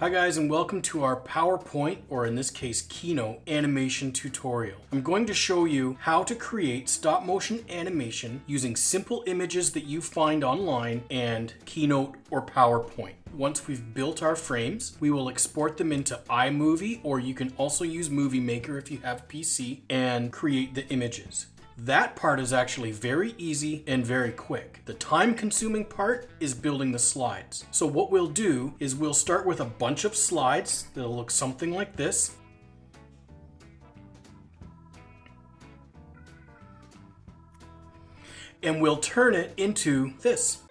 Hi guys and welcome to our PowerPoint, or in this case Keynote, animation tutorial. I'm going to show you how to create stop motion animation using simple images that you find online and Keynote or PowerPoint. Once we've built our frames, we will export them into iMovie or you can also use Movie Maker if you have PC and create the images. That part is actually very easy and very quick. The time consuming part is building the slides. So what we'll do is we'll start with a bunch of slides that'll look something like this. And we'll turn it into this.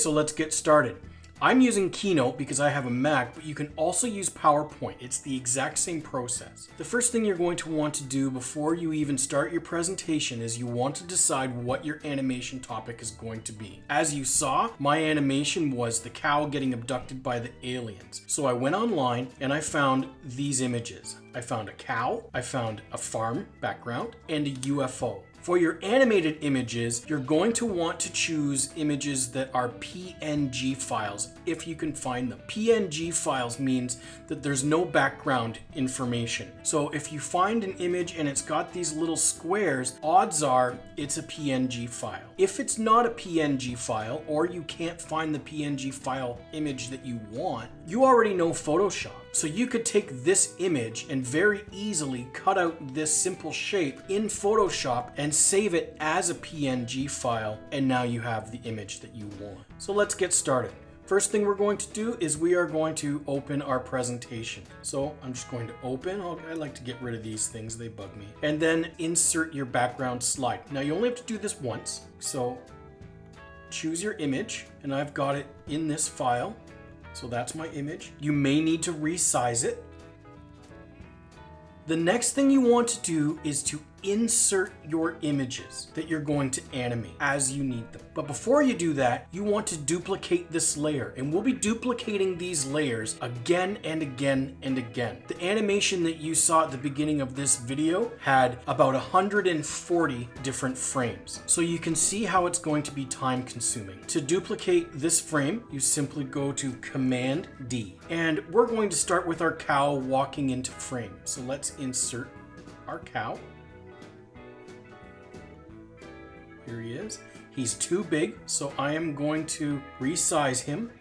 So let's get started. I'm using Keynote because I have a Mac, but you can also use PowerPoint. It's the exact same process. The first thing you're going to want to do before you even start your presentation is you want to decide what your animation topic is going to be. As you saw, my animation was the cow getting abducted by the aliens. So I went online and I found these images. I found a cow, I found a farm background, and a UFO. For your animated images, you're going to want to choose images that are PNG files if you can find them. PNG files means that there's no background information. So if you find an image and it's got these little squares, odds are it's a PNG file. If it's not a PNG file or you can't find the PNG file image that you want, you already know Photoshop. So you could take this image and very easily cut out this simple shape in Photoshop and save it as a PNG file and now you have the image that you want. So let's get started. First thing we're going to do is we are going to open our presentation. So I'm just going to open, oh, I like to get rid of these things, they bug me. And then insert your background slide. Now you only have to do this once. So choose your image and I've got it in this file. So that's my image. You may need to resize it. The next thing you want to do is to insert your images that you're going to animate as you need them. But before you do that, you want to duplicate this layer and we'll be duplicating these layers again and again and again. The animation that you saw at the beginning of this video had about 140 different frames. So you can see how it's going to be time consuming. To duplicate this frame, you simply go to Command D. And we're going to start with our cow walking into frame. So let's insert our cow. Here he is. He's too big, so I am going to resize him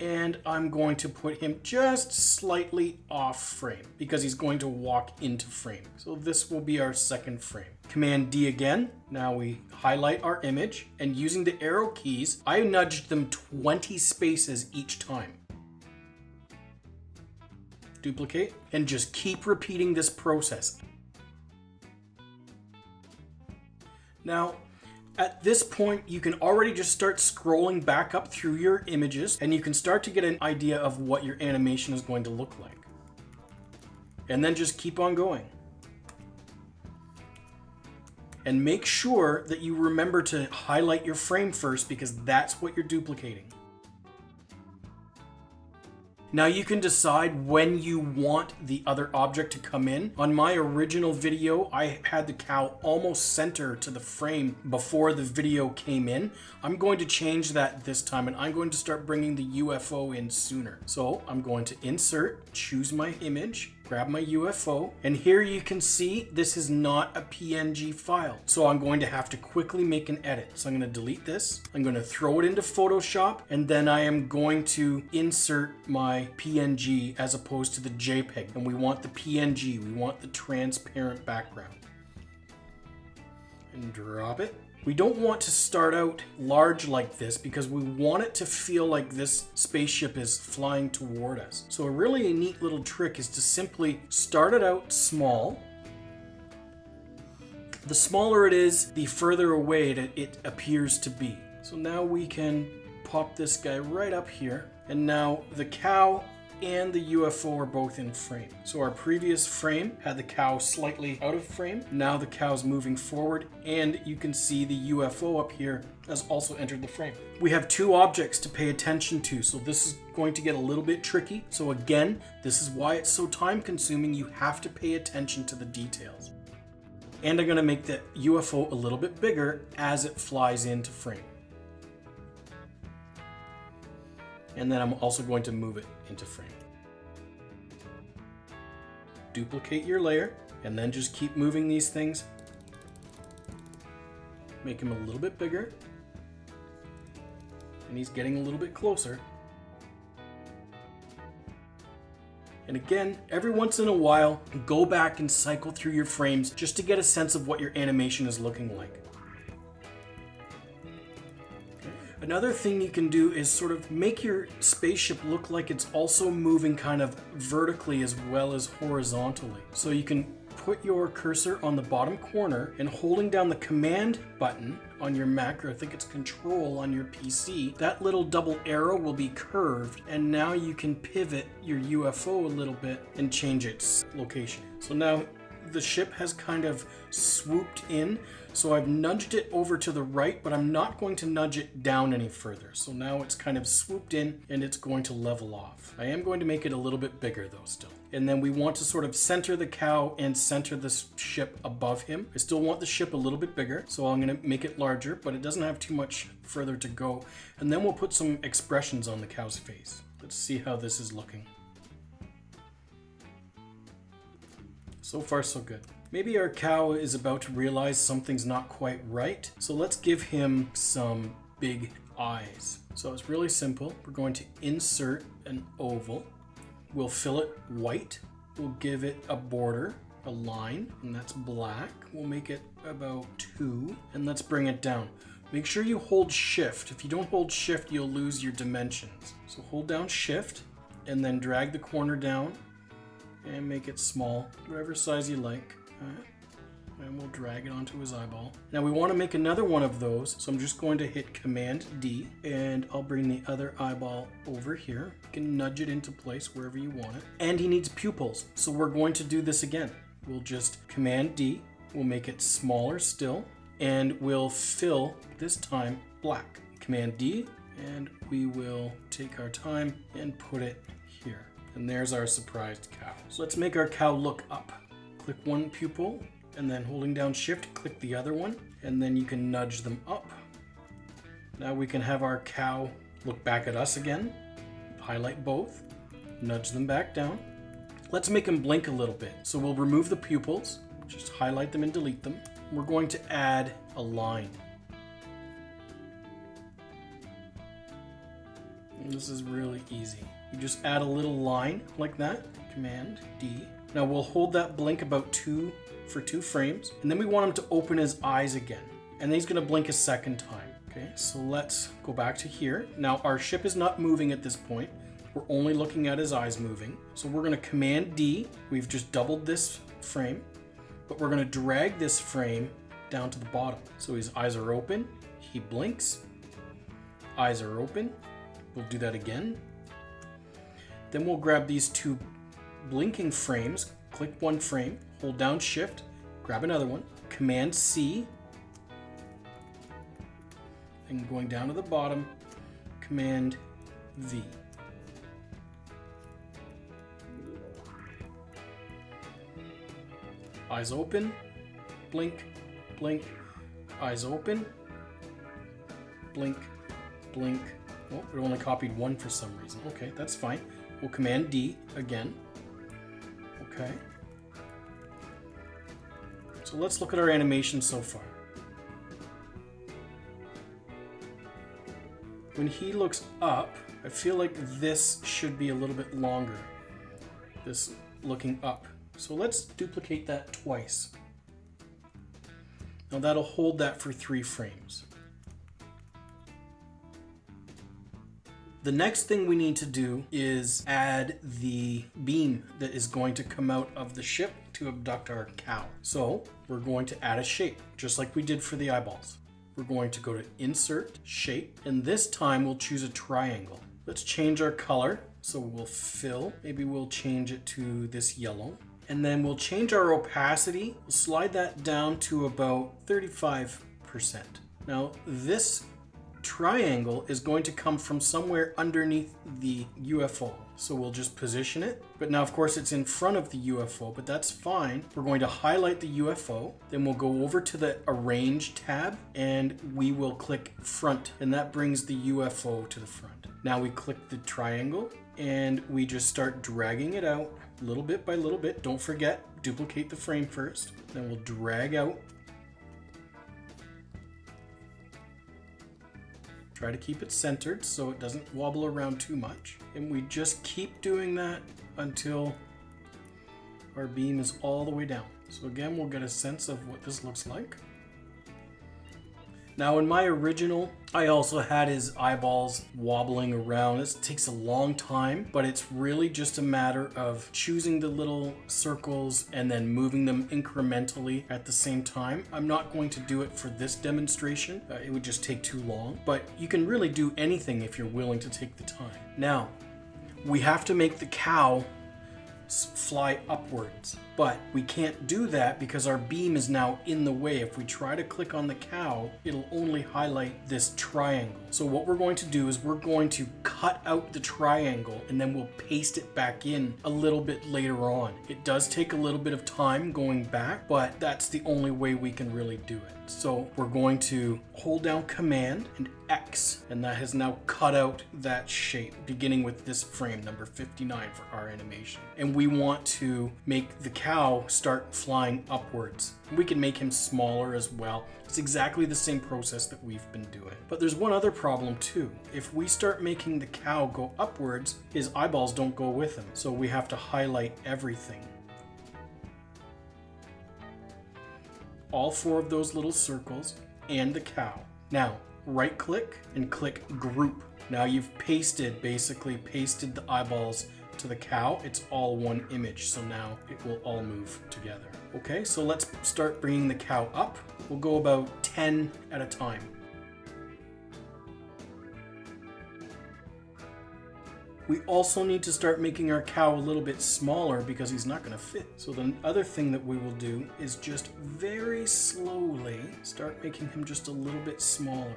and I'm going to put him just slightly off frame because he's going to walk into frame. So this will be our second frame. Command D again. Now we highlight our image and using the arrow keys, I nudged them 20 spaces each time. Duplicate and just keep repeating this process. Now, at this point, you can already just start scrolling back up through your images and you can start to get an idea of what your animation is going to look like. And then just keep on going. And make sure that you remember to highlight your frame first because that's what you're duplicating. Now you can decide when you want the other object to come in. On my original video, I had the cow almost center to the frame before the video came in. I'm going to change that this time and I'm going to start bringing the UFO in sooner. So I'm going to insert, choose my image, grab my UFO, and here you can see this is not a PNG file. So I'm going to have to quickly make an edit. So I'm going to delete this. I'm going to throw it into Photoshop, and then I am going to insert my PNG as opposed to the JPEG. And we want the PNG, we want the transparent background. And drop it. We don't want to start out large like this because we want it to feel like this spaceship is flying toward us. So a really neat little trick is to simply start it out small. The smaller it is, the further away it, it appears to be. So now we can pop this guy right up here. And now the cow and the UFO are both in frame. So our previous frame had the cow slightly out of frame. Now the cow's moving forward and you can see the UFO up here has also entered the frame. We have two objects to pay attention to, so this is going to get a little bit tricky. So again, this is why it's so time consuming. You have to pay attention to the details. And I'm gonna make the UFO a little bit bigger as it flies into frame. And then I'm also going to move it into frame. Duplicate your layer and then just keep moving these things. Make him a little bit bigger. And he's getting a little bit closer. And again, every once in a while, go back and cycle through your frames just to get a sense of what your animation is looking like. Another thing you can do is sort of make your spaceship look like it's also moving kind of vertically as well as horizontally. So you can put your cursor on the bottom corner and holding down the command button on your Mac, or I think it's control on your PC, that little double arrow will be curved and now you can pivot your UFO a little bit and change its location. So now the ship has kind of swooped in. So I've nudged it over to the right, but I'm not going to nudge it down any further. So now it's kind of swooped in and it's going to level off. I am going to make it a little bit bigger though still. And then we want to sort of center the cow and center the ship above him. I still want the ship a little bit bigger, so I'm gonna make it larger, but it doesn't have too much further to go. And then we'll put some expressions on the cow's face. Let's see how this is looking. So far, so good. Maybe our cow is about to realize something's not quite right, so let's give him some big eyes. So it's really simple. We're going to insert an oval. We'll fill it white. We'll give it a border, a line, and that's black. We'll make it about two, and let's bring it down. Make sure you hold shift. If you don't hold shift, you'll lose your dimensions. So hold down shift, and then drag the corner down, and make it small, whatever size you like. Right. And we'll drag it onto his eyeball. Now we want to make another one of those, so I'm just going to hit Command D, and I'll bring the other eyeball over here. You can nudge it into place wherever you want it. And he needs pupils, so we're going to do this again. We'll just Command D, we'll make it smaller still, and we'll fill, this time, black. Command D, and we will take our time and put it. And there's our surprised cow. So let's make our cow look up. Click one pupil, and then holding down shift, click the other one, and then you can nudge them up. Now we can have our cow look back at us again, highlight both, nudge them back down. Let's make them blink a little bit. So we'll remove the pupils, just highlight them and delete them. We're going to add a line. This is really easy. You just add a little line like that, Command D. Now we'll hold that blink about two for two frames, and then we want him to open his eyes again. And then he's gonna blink a second time. Okay, so let's go back to here. Now our ship is not moving at this point. We're only looking at his eyes moving. So we're gonna Command D. We've just doubled this frame, but we're gonna drag this frame down to the bottom. So his eyes are open, he blinks, eyes are open. We'll do that again. Then we'll grab these two blinking frames, click one frame, hold down shift, grab another one, command C, and going down to the bottom, command V. Eyes open, blink, blink, eyes open, blink, blink. Oh, it only copied one for some reason. Okay, that's fine. We'll Command D again. Okay. So let's look at our animation so far. When he looks up, I feel like this should be a little bit longer. This looking up. So let's duplicate that twice. Now that'll hold that for three frames. The next thing we need to do is add the beam that is going to come out of the ship to abduct our cow. So we're going to add a shape, just like we did for the eyeballs. We're going to go to Insert, Shape, and this time we'll choose a triangle. Let's change our color So we'll fill. Maybe we'll change it to this yellow. And then we'll change our opacity. We'll slide that down to about 35%. Now this triangle is going to come from somewhere underneath the UFO. So we'll just position it. But now, of course, it's in front of the UFO, but that's fine. We're going to highlight the UFO. Then we'll go over to the Arrange tab and we will click Front. And that brings the UFO to the front. Now we click the triangle and we just start dragging it out little bit by little bit. Don't forget, duplicate the frame first. Then we'll drag out Try to keep it centered so it doesn't wobble around too much. And we just keep doing that until our beam is all the way down. So again, we'll get a sense of what this looks like. Now in my original, I also had his eyeballs wobbling around. This takes a long time, but it's really just a matter of choosing the little circles and then moving them incrementally at the same time. I'm not going to do it for this demonstration. Uh, it would just take too long, but you can really do anything if you're willing to take the time. Now, we have to make the cow fly upwards. But we can't do that because our beam is now in the way. If we try to click on the cow, it'll only highlight this triangle. So what we're going to do is we're going to cut out the triangle and then we'll paste it back in a little bit later on. It does take a little bit of time going back, but that's the only way we can really do it. So we're going to hold down Command and X, and that has now cut out that shape, beginning with this frame, number 59 for our animation. And we want to make the cow start flying upwards. We can make him smaller as well. It's exactly the same process that we've been doing. But there's one other problem too. If we start making the cow go upwards, his eyeballs don't go with him. So we have to highlight everything. all four of those little circles and the cow. Now, right click and click group. Now you've pasted, basically pasted the eyeballs to the cow. It's all one image, so now it will all move together. Okay, so let's start bringing the cow up. We'll go about 10 at a time. We also need to start making our cow a little bit smaller because he's not going to fit. So the other thing that we will do is just very slowly start making him just a little bit smaller.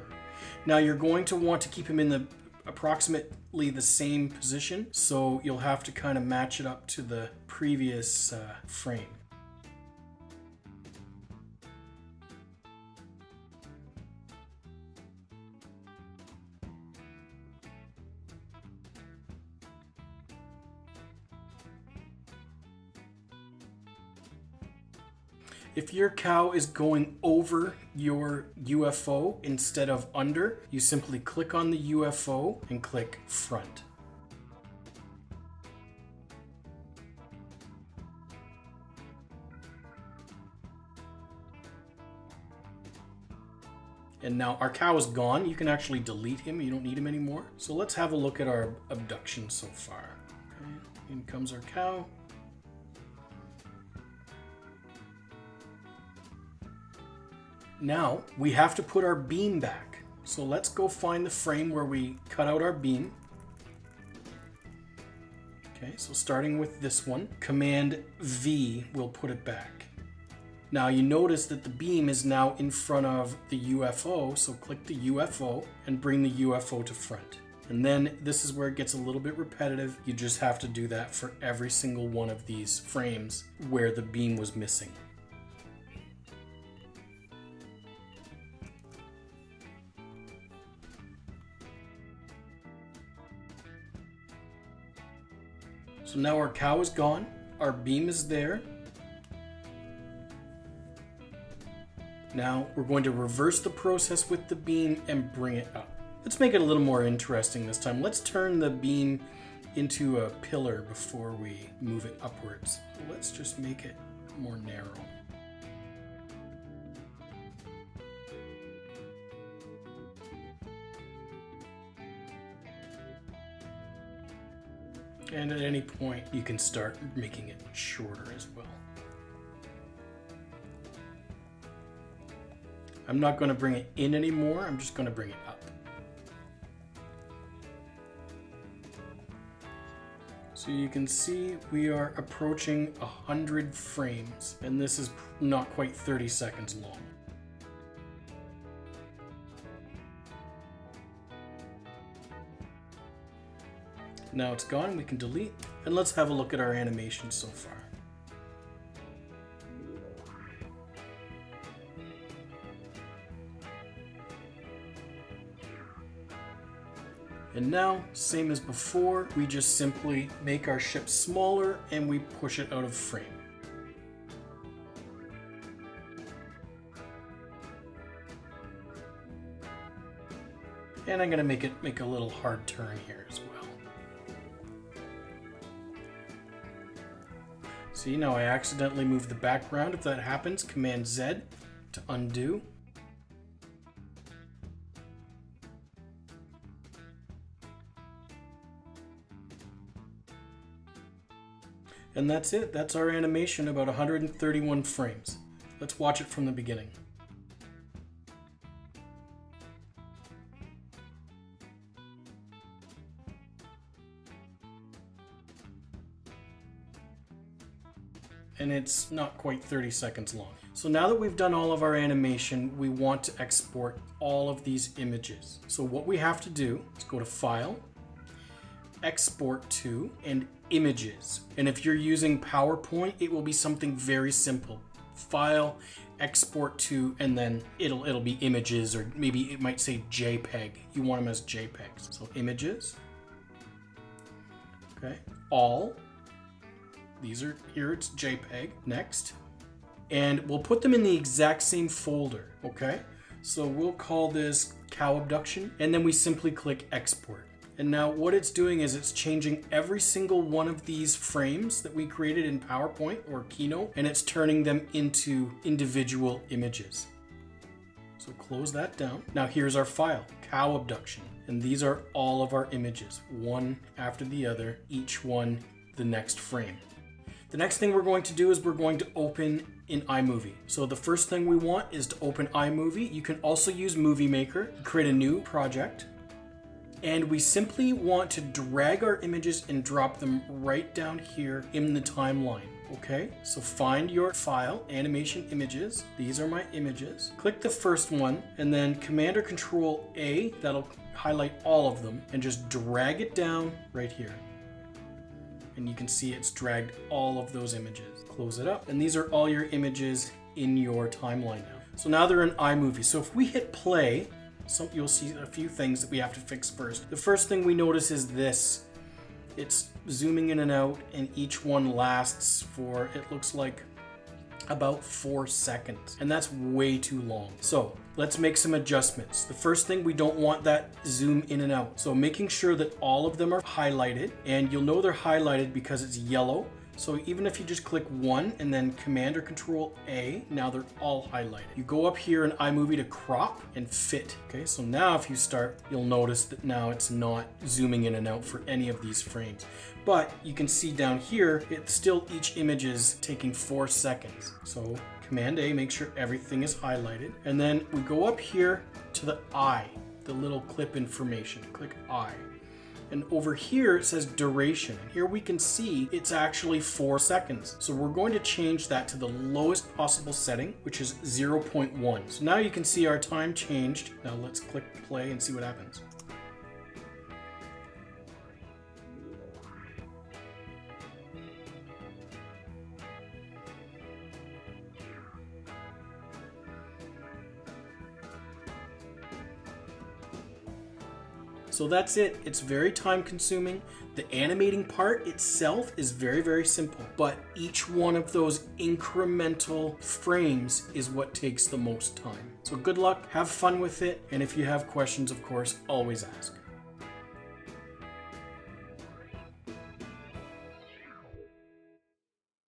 Now you're going to want to keep him in the approximately the same position, so you'll have to kind of match it up to the previous uh, frame. If your cow is going over your UFO instead of under, you simply click on the UFO and click front. And now our cow is gone. You can actually delete him. You don't need him anymore. So let's have a look at our abduction so far. Okay, in comes our cow. Now we have to put our beam back. So let's go find the frame where we cut out our beam. Okay, so starting with this one, Command V will put it back. Now you notice that the beam is now in front of the UFO, so click the UFO and bring the UFO to front. And then this is where it gets a little bit repetitive. You just have to do that for every single one of these frames where the beam was missing. So now our cow is gone, our beam is there. Now we're going to reverse the process with the beam and bring it up. Let's make it a little more interesting this time. Let's turn the beam into a pillar before we move it upwards. Let's just make it more narrow. And at any point, you can start making it shorter as well. I'm not going to bring it in anymore, I'm just going to bring it up. So you can see we are approaching 100 frames, and this is not quite 30 seconds long. Now it's gone, we can delete, and let's have a look at our animation so far. And now, same as before, we just simply make our ship smaller and we push it out of frame. And I'm gonna make it make a little hard turn here as well. See, now I accidentally moved the background. If that happens, Command Z to undo. And that's it. That's our animation, about 131 frames. Let's watch it from the beginning. And it's not quite 30 seconds long. So now that we've done all of our animation, we want to export all of these images. So what we have to do is go to File, Export to, and images. And if you're using PowerPoint, it will be something very simple. File, export to, and then it'll it'll be images, or maybe it might say JPEG. You want them as JPEGs. So images. Okay. All. These are here. It's JPEG. Next. And we'll put them in the exact same folder. Okay. So we'll call this cow abduction, and then we simply click export. And now what it's doing is it's changing every single one of these frames that we created in PowerPoint or Keynote, and it's turning them into individual images. So close that down. Now here's our file, cow abduction. And these are all of our images, one after the other, each one the next frame. The next thing we're going to do is we're going to open in iMovie. So the first thing we want is to open iMovie. You can also use Movie Maker, create a new project, and we simply want to drag our images and drop them right down here in the timeline. Okay, so find your file, animation images. These are my images. Click the first one and then Command or Control A, that'll highlight all of them, and just drag it down right here. And you can see it's dragged all of those images. Close it up. And these are all your images in your timeline now. So now they're in iMovie. So if we hit play, some, you'll see a few things that we have to fix first. The first thing we notice is this. It's zooming in and out, and each one lasts for, it looks like, about four seconds. And that's way too long. So let's make some adjustments. The first thing, we don't want that zoom in and out. So making sure that all of them are highlighted, and you'll know they're highlighted because it's yellow so even if you just click one and then Command or Control A, now they're all highlighted. You go up here in iMovie to crop and fit. Okay, so now if you start, you'll notice that now it's not zooming in and out for any of these frames. But you can see down here, it's still each image is taking four seconds. So Command A, make sure everything is highlighted. And then we go up here to the eye, the little clip information. Click eye. And over here it says duration. And here we can see it's actually four seconds. So we're going to change that to the lowest possible setting, which is 0.1. So now you can see our time changed. Now let's click play and see what happens. So that's it. It's very time consuming. The animating part itself is very, very simple, but each one of those incremental frames is what takes the most time. So good luck, have fun with it, and if you have questions, of course, always ask.